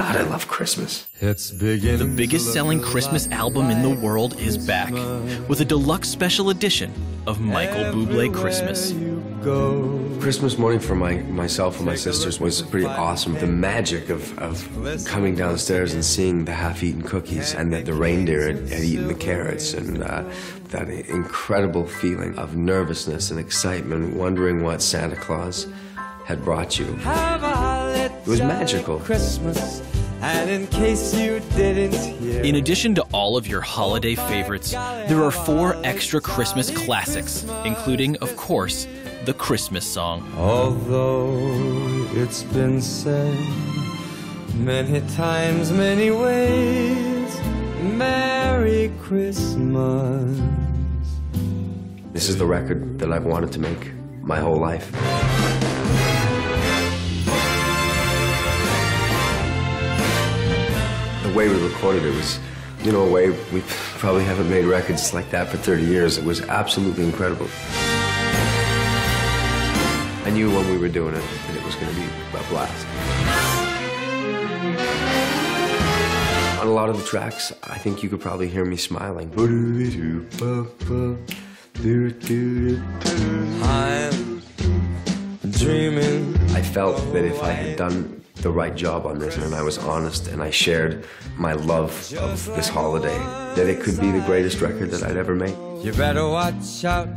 God, I love Christmas. It's the biggest selling Christmas album in the world is back with a deluxe special edition of Michael Bublé Christmas. Christmas morning for my myself and my sisters was pretty awesome. The magic of, of coming downstairs and seeing the half-eaten cookies and that the reindeer had, had eaten the carrots and uh, that incredible feeling of nervousness and excitement, wondering what Santa Claus had brought you. It was magical. Christmas. And in case you didn't hear. In addition to all of your holiday favorites, there are four extra Christmas classics, including, of course, the Christmas song. Although it's been said many times, many ways, Merry Christmas. This is the record that I've wanted to make my whole life. The way we recorded it was, you know, a way we probably haven't made records like that for 30 years. It was absolutely incredible. I knew when we were doing it that it was going to be a blast. On a lot of the tracks, I think you could probably hear me smiling. I'm dreaming. I felt that if I had done the right job on this and I was honest and I shared my love of this holiday, that it could be the greatest record that I'd ever made. You better watch out.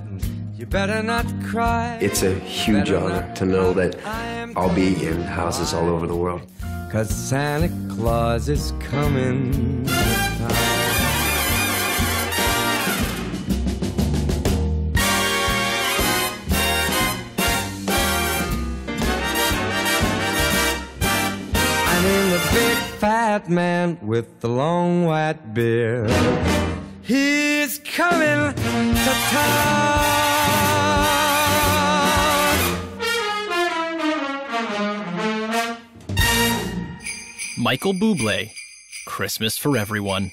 You better not cry. It's a huge honor to know that I'll be in houses all over the world. Cause Santa Claus is coming. Fat man with the long white beard. He's coming to town. Michael Bublé, Christmas for Everyone.